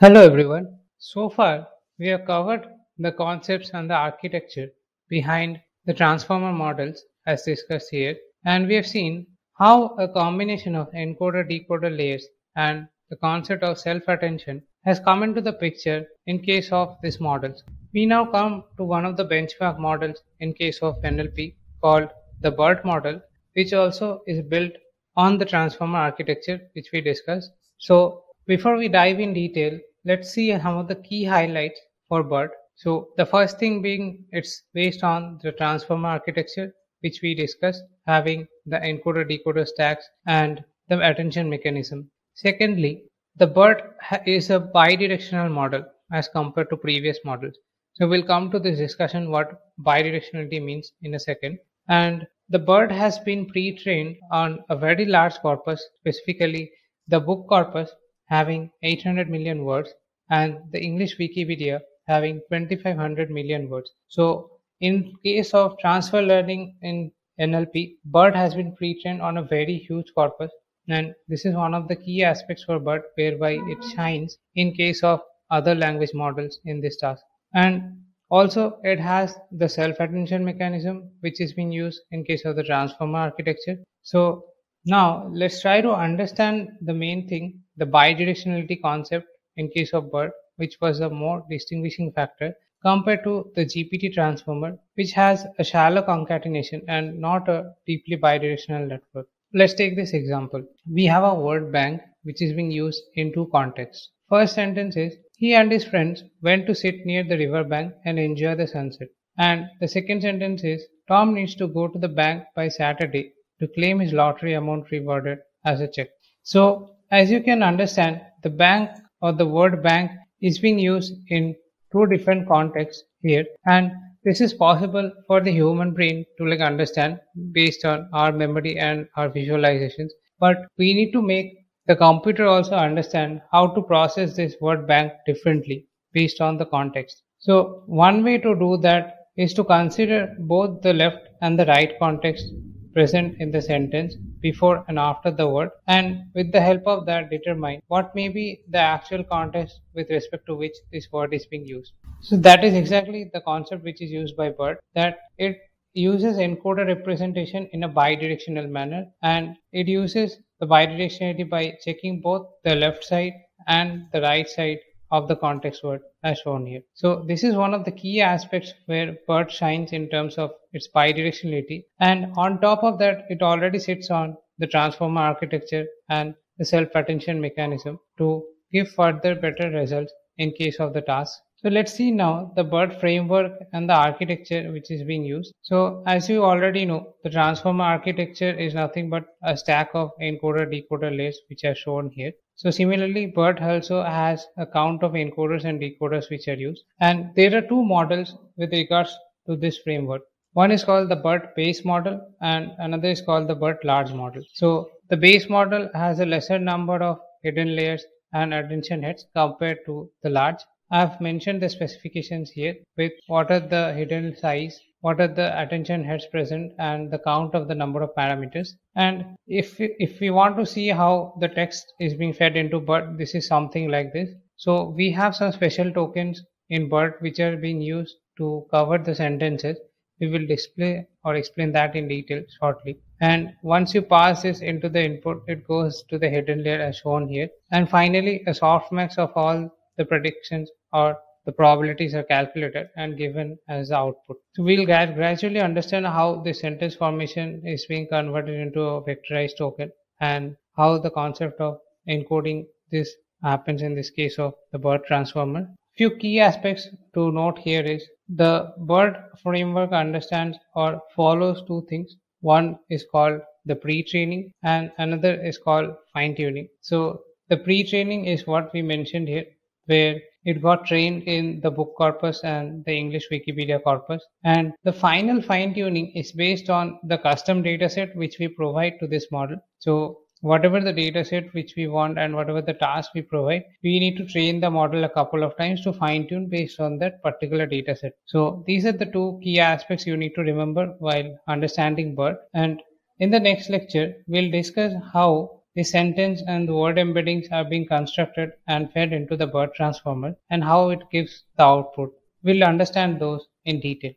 Hello everyone. So far, we have covered the concepts and the architecture behind the transformer models as discussed here, and we have seen how a combination of encoder decoder layers and the concept of self attention has come into the picture in case of these models. We now come to one of the benchmark models in case of NLP called the BERT model, which also is built on the transformer architecture which we discussed. So before we dive in detail, let's see some of the key highlights for BERT. So the first thing being it's based on the transformer architecture which we discussed having the encoder decoder stacks and the attention mechanism. Secondly, the BERT is a bidirectional model as compared to previous models. So we'll come to this discussion what bidirectionality means in a second. And the BERT has been pre-trained on a very large corpus, specifically the book corpus having 800 million words and the English Wikipedia having 2500 million words. So in case of transfer learning in NLP, BERT has been pre-trained on a very huge corpus and this is one of the key aspects for BERT whereby it shines in case of other language models in this task. And also it has the self-attention mechanism which is being used in case of the transformer architecture. So now let's try to understand the main thing the bidirectionality concept in case of BERT, which was a more distinguishing factor compared to the GPT transformer, which has a shallow concatenation and not a deeply bidirectional network. Let's take this example. We have a word bank which is being used in two contexts. First sentence is he and his friends went to sit near the river bank and enjoy the sunset. And the second sentence is Tom needs to go to the bank by Saturday to claim his lottery amount rewarded as a check. So as you can understand, the bank or the word bank is being used in two different contexts here. And this is possible for the human brain to like understand based on our memory and our visualizations. But we need to make the computer also understand how to process this word bank differently based on the context. So one way to do that is to consider both the left and the right context present in the sentence before and after the word and with the help of that determine what may be the actual context with respect to which this word is being used. So that is exactly the concept which is used by BERT that it uses encoder representation in a bidirectional manner and it uses the bidirectionality by checking both the left side and the right side of the context word as shown here. So this is one of the key aspects where BERT shines in terms of its bidirectionality. And on top of that, it already sits on the transformer architecture and the self-attention mechanism to give further better results in case of the task. So let's see now the BERT framework and the architecture which is being used. So as you already know, the transformer architecture is nothing but a stack of encoder decoder layers which are shown here. So similarly, BERT also has a count of encoders and decoders which are used. And there are two models with regards to this framework. One is called the BERT base model and another is called the BERT large model. So the base model has a lesser number of hidden layers and attention heads compared to the large. I have mentioned the specifications here with what are the hidden size what are the attention heads present and the count of the number of parameters. And if we, if we want to see how the text is being fed into BERT this is something like this. So we have some special tokens in BERT which are being used to cover the sentences. We will display or explain that in detail shortly. And once you pass this into the input it goes to the hidden layer as shown here. And finally a softmax of all the predictions or the probabilities are calculated and given as the output. So we'll gradually understand how the sentence formation is being converted into a vectorized token and how the concept of encoding this happens in this case of the BERT transformer. Few key aspects to note here is the BERT framework understands or follows two things. One is called the pre-training and another is called fine-tuning. So the pre-training is what we mentioned here where it got trained in the book corpus and the English Wikipedia corpus. And the final fine tuning is based on the custom dataset which we provide to this model. So whatever the dataset which we want and whatever the task we provide, we need to train the model a couple of times to fine tune based on that particular dataset. So these are the two key aspects you need to remember while understanding BERT. And in the next lecture, we'll discuss how the sentence and the word embeddings are being constructed and fed into the BERT transformer and how it gives the output. We'll understand those in detail.